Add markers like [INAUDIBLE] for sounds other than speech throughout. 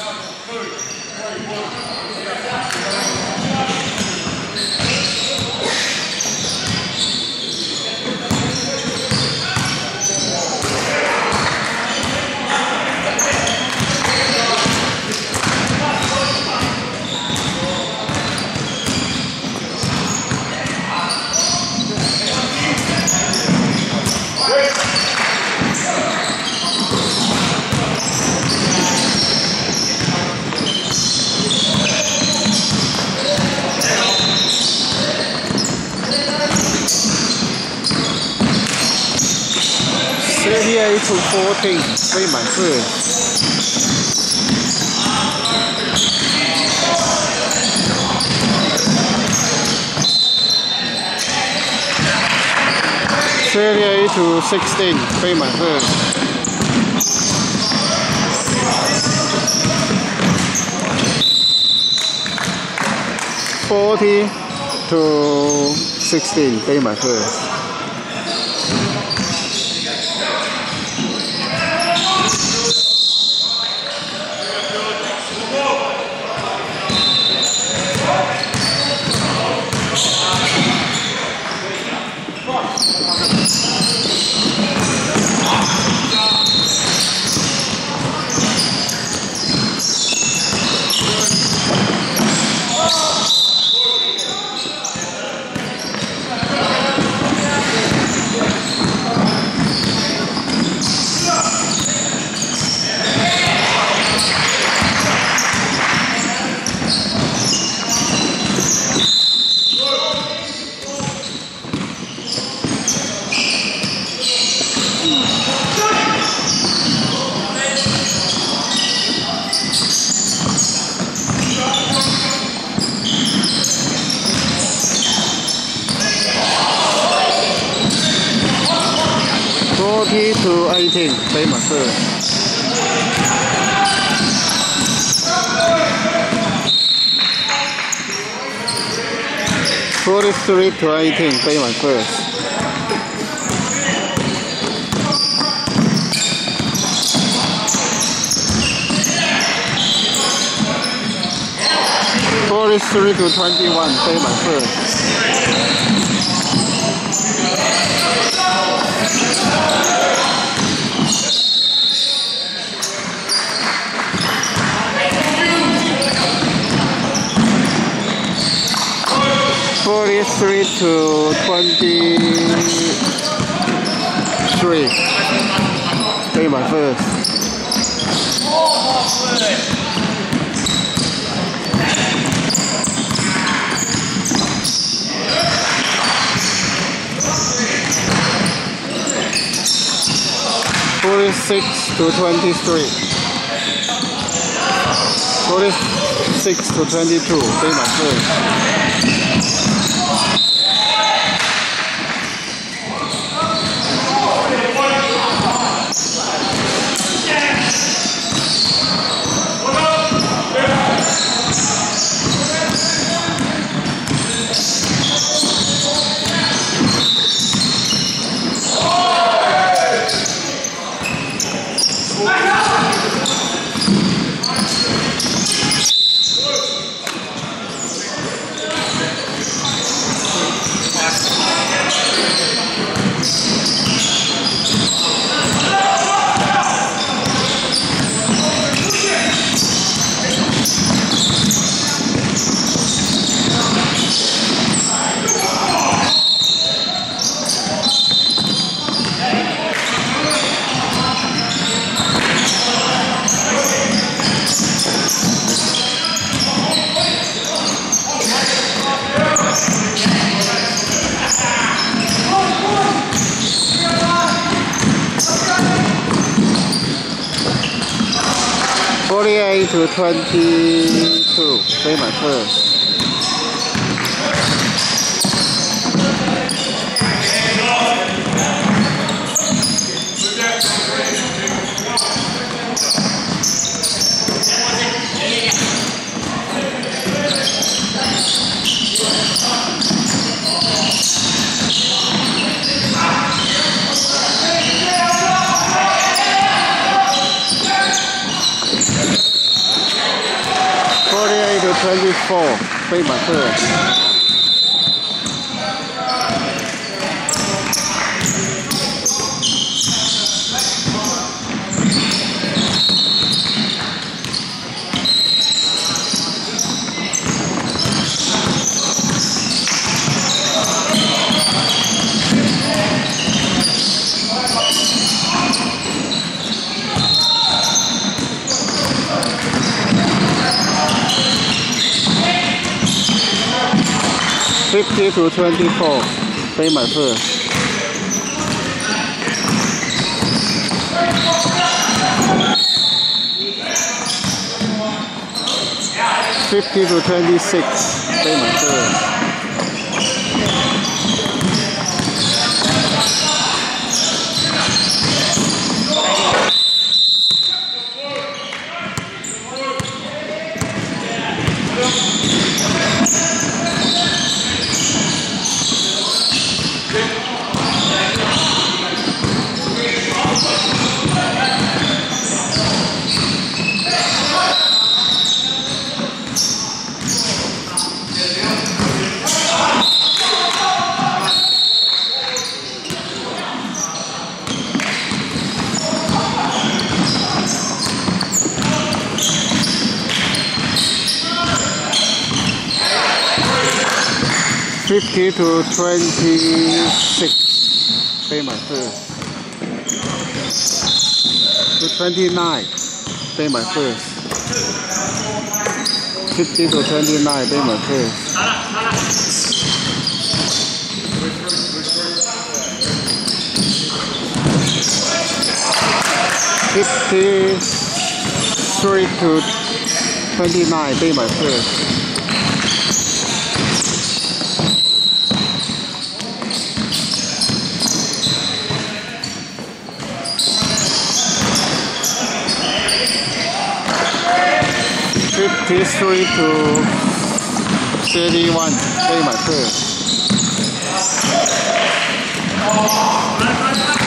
Thank you. PA to 14, three man through. Thirty-eight to 16, sixteen, three man through. Forty to 16, sixteen, three man through. 23 to 18 my first. Forty-three to twenty-one payment first. 23 to 23. Take my first. Forty-six to twenty-three. Forty-six to twenty-two. Take my first. to 22. Play. โธ่是50 to 26，被满分。To 26 pay my first to 29 pay my first 50 to 29 pay my first Fifty-three to twenty-nine, pay my first. 53 to 31, 31, 2.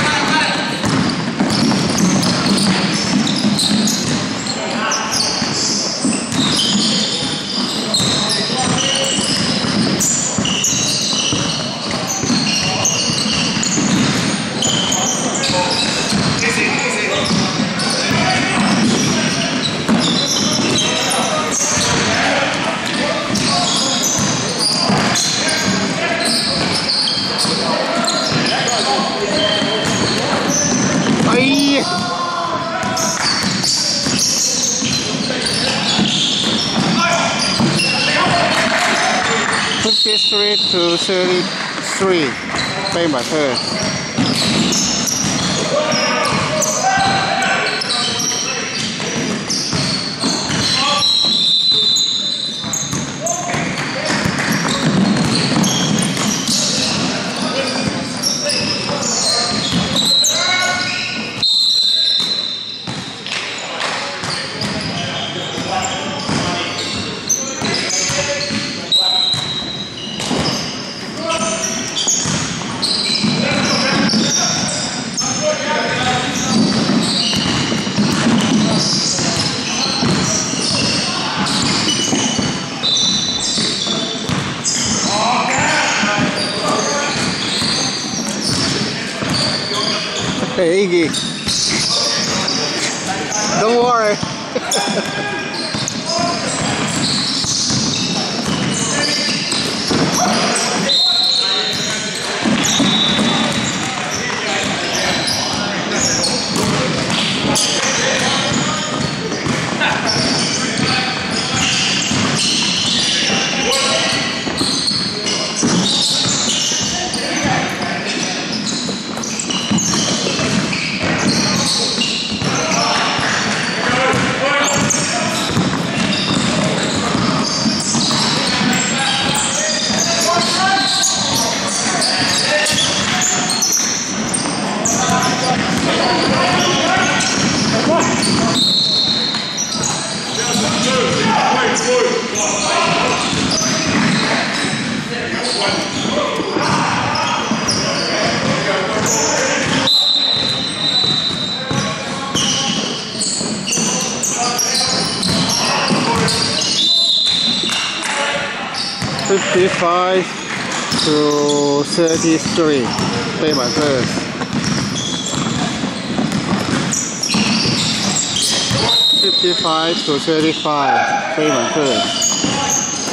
To thirty-three, pay my third. 33. Pay my first. 55 to 35. Pay first.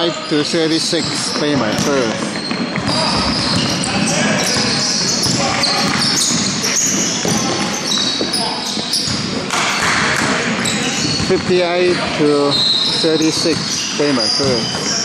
Fifty-five to thirty-six. Pay my first. Fifty-eight to thirty-six. Pay my first.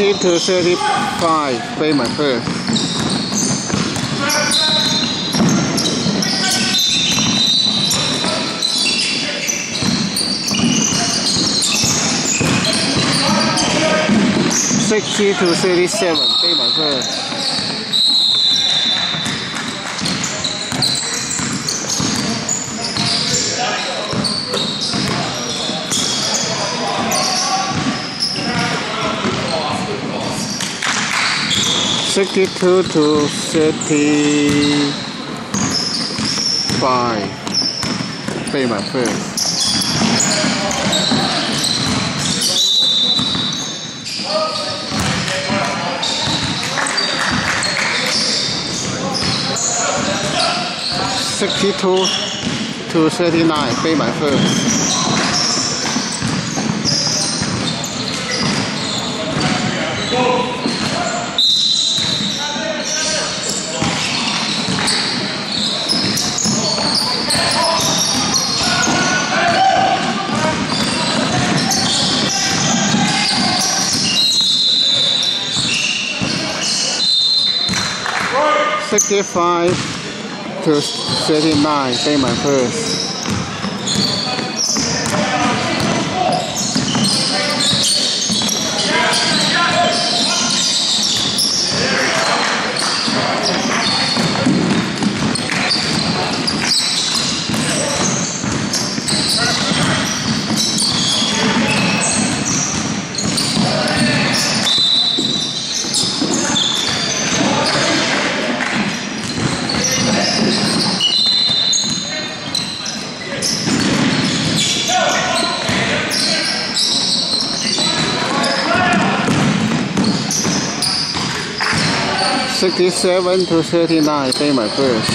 15 to 35 payment first. Sixty to thirty-seven，对吗？是。62 to 35 Pay my first Sixty-two to thirty-nine. Pay my first. Sixty-five to thirty-nine. Pay my first. Sixty-seven to thirty-nine. Pay my first.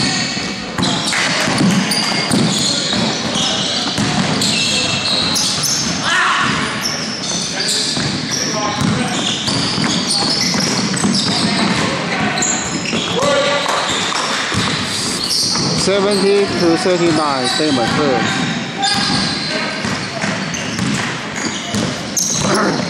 Seventy to thirty-nine. Pay my first. [CLEARS THROAT]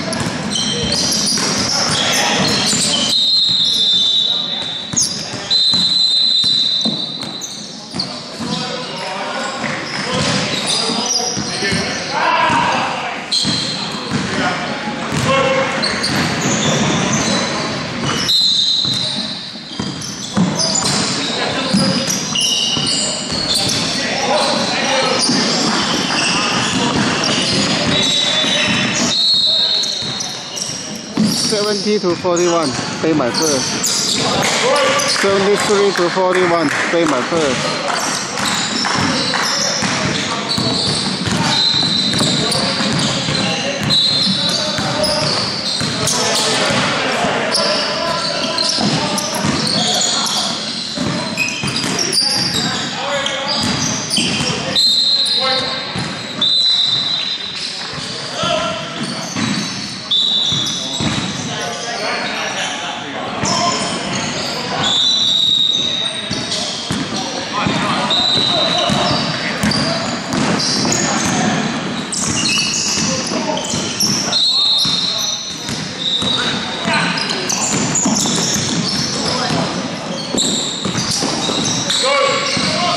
70 to 41, pay my first. 73 to 41, pay my first.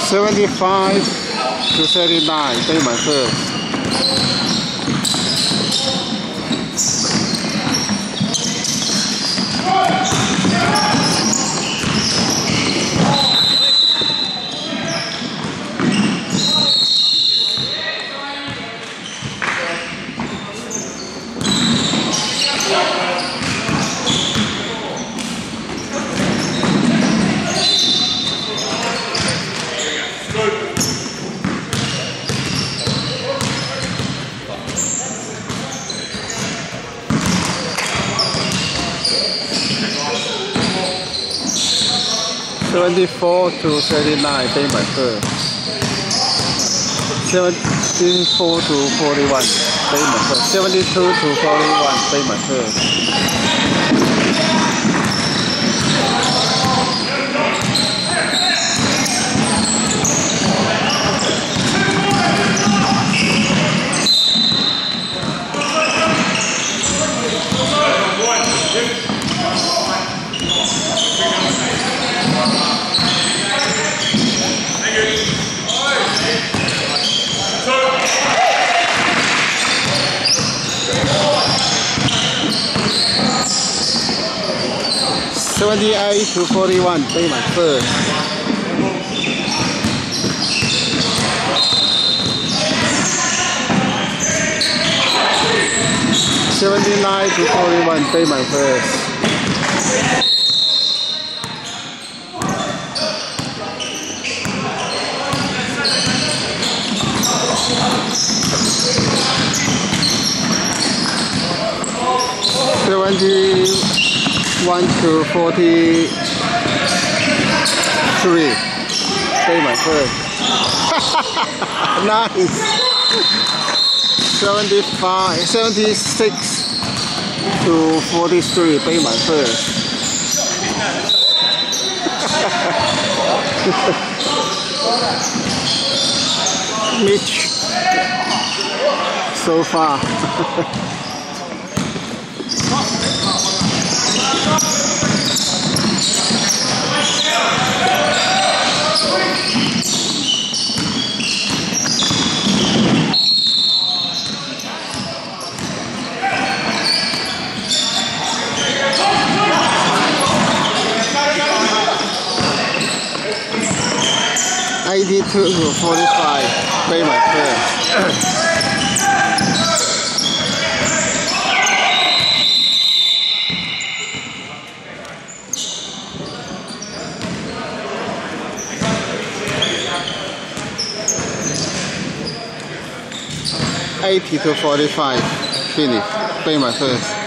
75 to 39, pay my first. 74 to 39, pay my first. 74 to 41, pay my first. 72 to 41, pay my 78 to 41, pay my first. Seventy-nine to forty-one, pay my first. Seventy-one to forty-three, pay my first. [LAUGHS] nice. 75, 76 to 43, pay my first. [LAUGHS] Mitch, so far. [LAUGHS] Eighty-two to forty-five, pay my first. Eighty to forty-five, finish, pay my first.